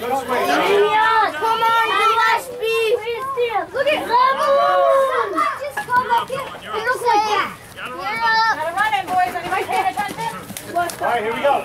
this way. Come on, Gillespie. Look at Level. Just come up here. It looks like that. You're up. Gotta run it, boys. Anybody paying attention? All right, here we go.